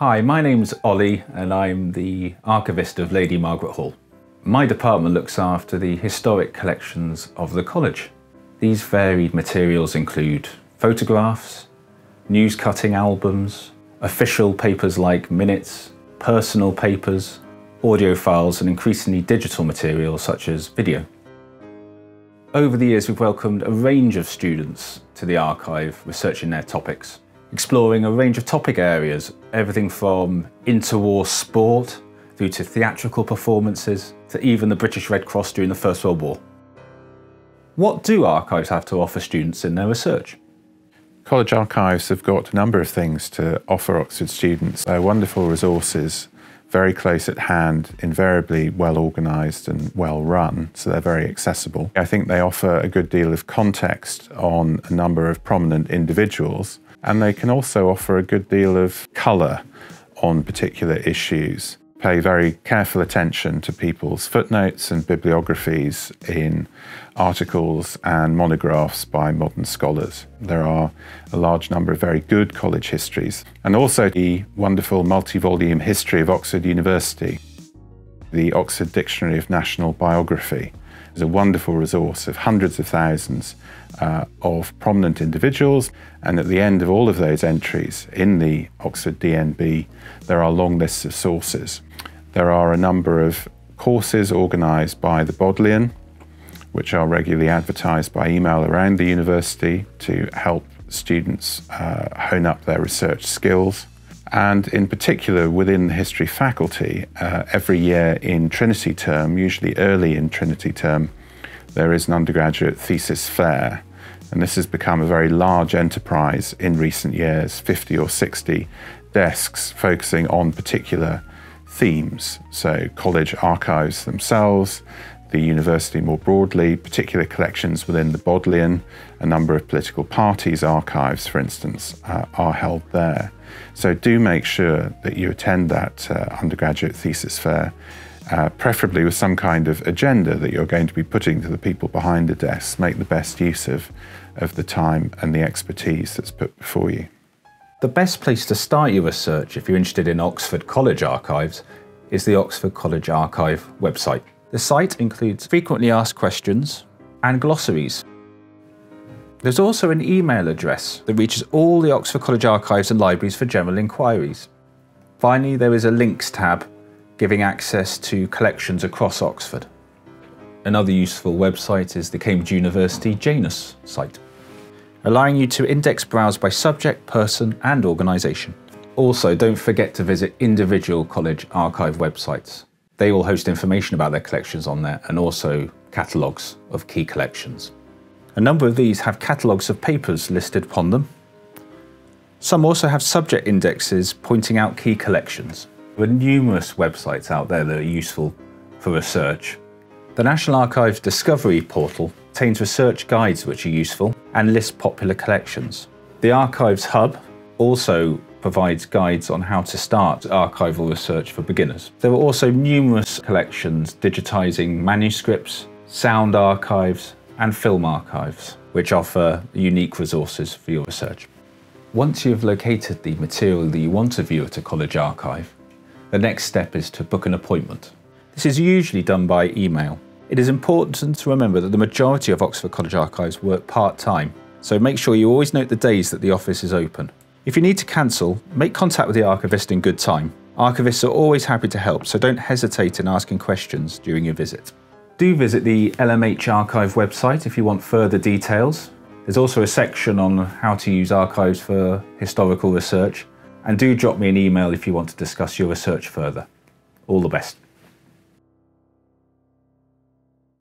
Hi, my name's Olly and I'm the archivist of Lady Margaret Hall. My department looks after the historic collections of the college. These varied materials include photographs, news cutting albums, official papers like minutes, personal papers, audio files and increasingly digital materials such as video. Over the years we've welcomed a range of students to the archive researching their topics, exploring a range of topic areas, everything from interwar sport through to theatrical performances to even the British Red Cross during the First World War. What do archives have to offer students in their research? College archives have got a number of things to offer Oxford students. They're wonderful resources very close at hand, invariably well organised and well run, so they're very accessible. I think they offer a good deal of context on a number of prominent individuals, and they can also offer a good deal of colour on particular issues pay very careful attention to people's footnotes and bibliographies in articles and monographs by modern scholars. There are a large number of very good college histories, and also the wonderful multi volume history of Oxford University. The Oxford Dictionary of National Biography is a wonderful resource of hundreds of thousands uh, of prominent individuals, and at the end of all of those entries in the Oxford DNB, there are long lists of sources. There are a number of courses organised by the Bodleian, which are regularly advertised by email around the university to help students uh, hone up their research skills. And in particular, within the history faculty, uh, every year in Trinity term, usually early in Trinity term, there is an undergraduate thesis fair. And this has become a very large enterprise in recent years 50 or 60 desks focusing on particular themes. So, college archives themselves, the university more broadly, particular collections within the Bodleian, a number of political parties' archives, for instance, uh, are held there. So, do make sure that you attend that uh, undergraduate thesis fair. Uh, preferably with some kind of agenda that you're going to be putting to the people behind the desks. Make the best use of, of the time and the expertise that's put before you. The best place to start your research if you're interested in Oxford College archives is the Oxford College Archive website. The site includes frequently asked questions and glossaries. There's also an email address that reaches all the Oxford College archives and libraries for general inquiries. Finally, there is a links tab giving access to collections across Oxford. Another useful website is the Cambridge University Janus site allowing you to index browse by subject, person and organisation. Also, don't forget to visit individual college archive websites. They all host information about their collections on there and also catalogues of key collections. A number of these have catalogues of papers listed upon them. Some also have subject indexes pointing out key collections. There are numerous websites out there that are useful for research. The National Archives Discovery portal contains research guides which are useful and lists popular collections. The Archives Hub also provides guides on how to start archival research for beginners. There are also numerous collections digitising manuscripts, sound archives and film archives, which offer unique resources for your research. Once you've located the material that you want to view at a college archive, the next step is to book an appointment. This is usually done by email it is important to remember that the majority of Oxford College archives work part-time, so make sure you always note the days that the office is open. If you need to cancel, make contact with the archivist in good time. Archivists are always happy to help, so don't hesitate in asking questions during your visit. Do visit the LMH Archive website if you want further details. There's also a section on how to use archives for historical research, and do drop me an email if you want to discuss your research further. All the best.